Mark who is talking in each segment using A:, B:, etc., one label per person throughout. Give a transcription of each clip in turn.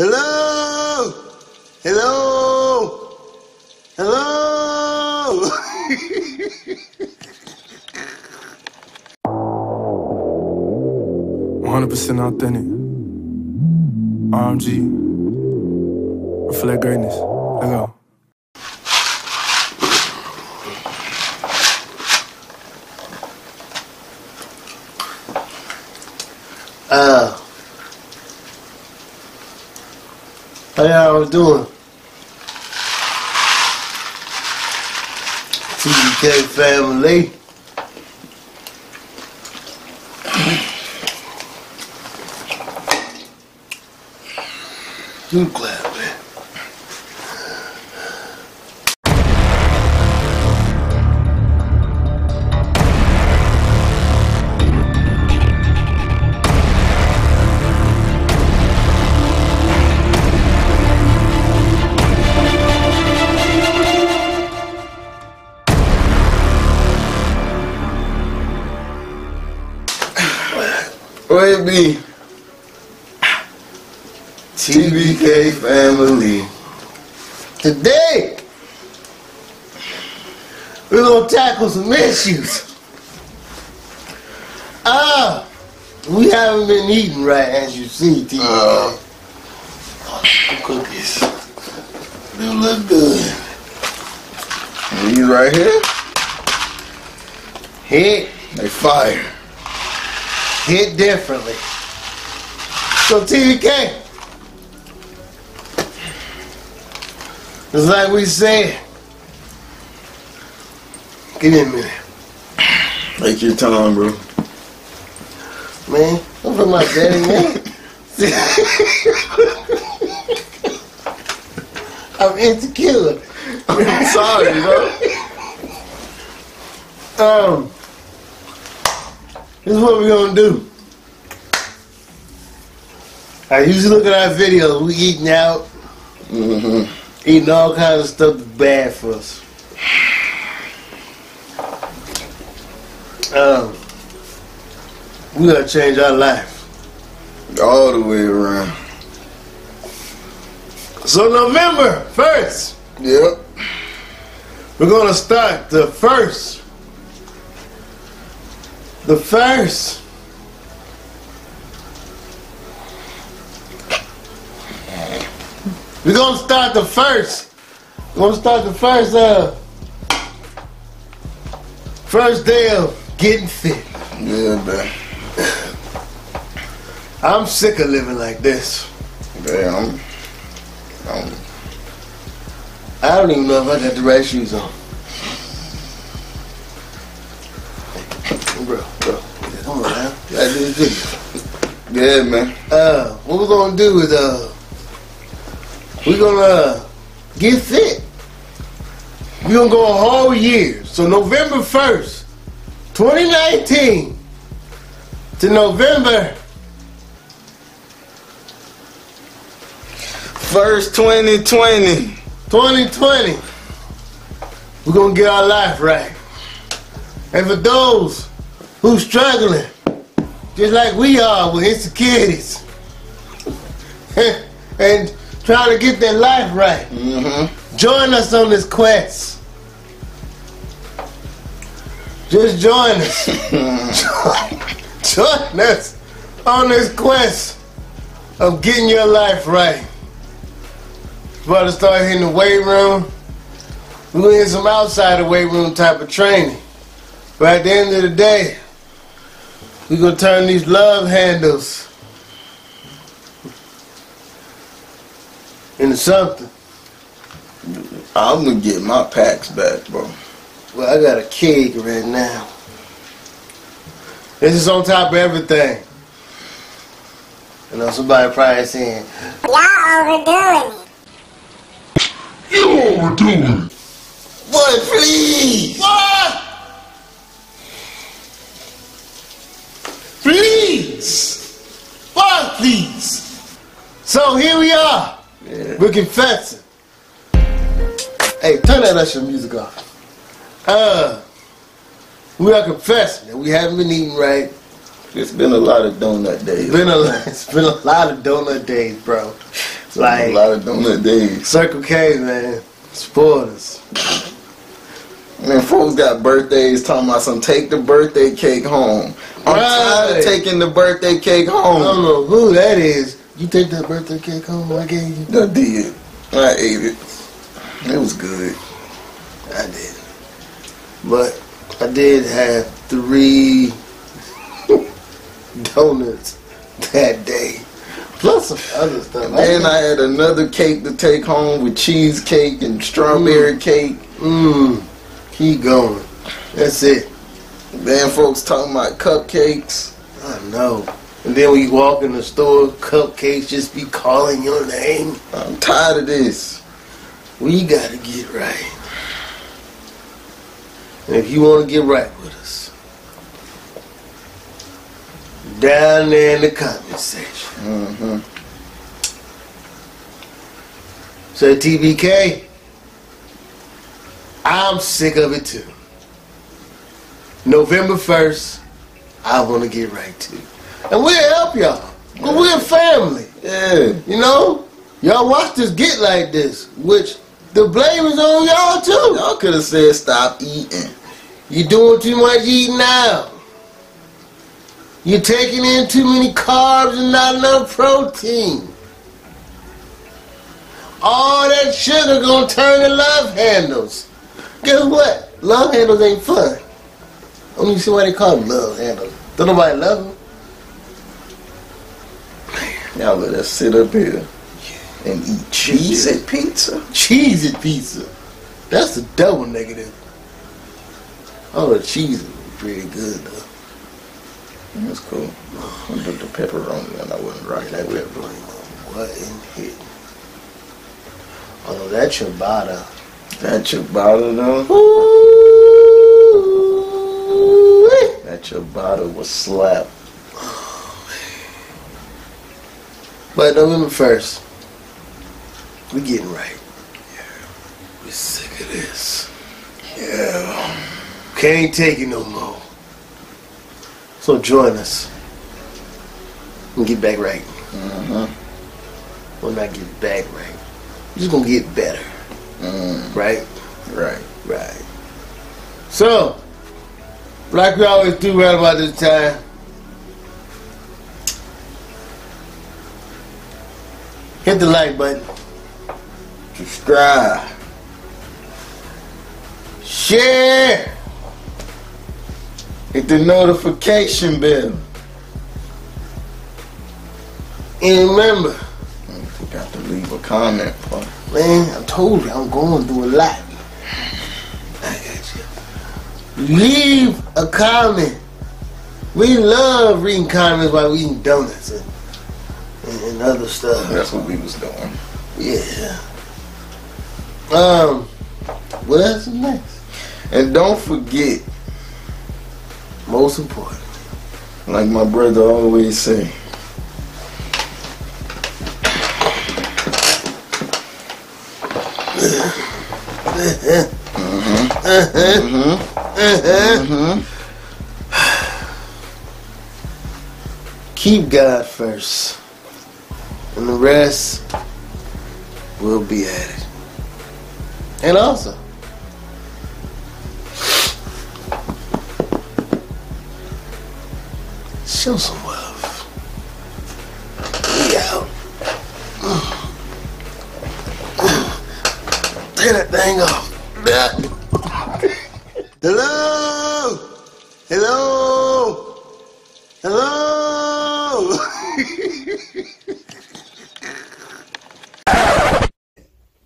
A: Hello? Hello? Hello?
B: One hundred percent authentic. RMG. Reflect greatness. Let's go.
A: How y'all doing? TBK family. You glad,
C: be? TBK family.
A: Today, we're gonna tackle some issues. Ah, we haven't been eating right, as you see, TBK.
C: Uh.
A: Cookies. They look good.
C: These right here,
A: Hit,
C: they fire.
A: Hit differently. So TBK. it's like we said. Give me a minute.
C: Take your time, bro.
A: Man, I'm from my daddy, man. I'm insecure.
C: I'm sorry, bro.
A: Um, this is what we're gonna do. I usually look at our videos. We eating out,
C: Mm-hmm.
A: eating all kinds of stuff that's bad for us. Um, we gotta change our life.
C: All the way around.
A: So November first.
C: Yep.
A: We're gonna start the first. The first. We're gonna start the first. We're gonna start the first uh first day of getting fit.
C: Yeah, man.
A: I'm sick of living like this.
C: Damn. I'm, I'm,
A: I don't even know if I got the right shoes on. Bro, bro, come on. You gotta do this video.
C: yeah, man.
A: uh, what we're gonna do is uh, we're gonna uh, get fit. We're gonna go a whole year. So November first, 2019 to November
C: First 2020.
A: 2020, we're gonna get our life right. And for those who struggling, just like we are with insecurities, and trying to get their life right,
C: Mm-hmm.
A: join us on this quest. Just join us. join us on this quest of getting your life right. About to start hitting the weight room. We're gonna hit some outside the weight room type of training. But at the end of the day, we're gonna turn these love handles into something.
C: I'm gonna get my packs back, bro.
A: Well, I got a keg right now. This is on top of everything. You know, somebody probably saying,
D: Y'all overdoing it.
A: Boy, please! What? Please! What, please? Fuck please. So here we are. We're confessing. Hey, turn that Usher music off. Uh, we are confessing that we haven't been eating right.
C: It's been a lot of donut days.
A: It's been a it's been a lot of donut days, bro.
C: a
A: Like a
C: lot of donut days.
A: Circle K, man. Spoilers.
C: Man, folks got birthdays talking about some take the birthday cake home. I'm tired of taking the birthday cake home.
A: I
C: home.
A: don't know who that is. You take that birthday cake home I gave you?
C: I did. I ate it. It was good.
A: I did. But I did have three donuts that day. Plus some other stuff.
C: Then I had another cake to take home with cheesecake and strawberry mm. cake.
A: Mmm. Keep going. That's it.
C: Then folks talking about cupcakes.
A: I know. And then when you walk in the store, cupcakes just be calling your name.
C: I'm tired of this.
A: We gotta get right. And if you want to get right with us, down there in the comment section,
C: Mm-hmm.
A: say TBK, I'm sick of it too. November 1st, I want to get right too. And we'll help y'all. we're a family.
C: Yeah.
A: You know? Y'all watch us get like this, which the blame is on y'all too.
C: Y'all could have said stop eating.
A: You doing too much eating now. You're taking in too many carbs and not enough protein. All that sugar gonna turn to love handles. Guess what? Love handles ain't fun. I don't even see why they call them love handles. Don't nobody love them.
C: Y'all let us sit up here and eat cheese and pizza.
A: Cheese Cheesy pizza. That's the double negative. Oh, the cheese is pretty good though.
C: That's cool. I put the pepperoni and I wasn't rocking
A: That pepperoni, what in here? Oh, that ciabatta.
C: That ciabatta though,
A: Ooh,
C: that ciabatta was slap.
A: But November first, we getting right. Yeah. We sick of this.
C: Yeah.
A: Can't take it no more. So join us and get back right.
C: Mm-hmm.
A: Well, not get back right. We're just gonna get better,
C: Mm,
A: right?
C: right.
A: Right. So, like we always do right about this time, hit the like button,
C: Subscribe.
A: share,
C: Hit the notification bell.
A: and remember, I
C: Forgot to leave a comment.
A: Man, I told you I'm going through a lot. I got you. Leave a comment. We love reading comments while we eating donuts and, and, and other stuff.
C: That's what we was doing.
A: Yeah. Um, what else is next?
C: And don't forget,
A: Most important.
C: like my brother always say, mm-hmm. Uh-huh. Mm-hmm. Uh-huh.
A: Keep God first. And the rest will be added. And also, show some love. We out. Tear that thing off. Hello? Hello? Hello?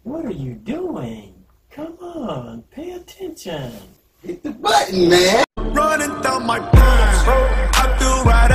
E: What are you doing? Come on, pay attention.
A: Hit the button, man.
F: running down my pants. I feel right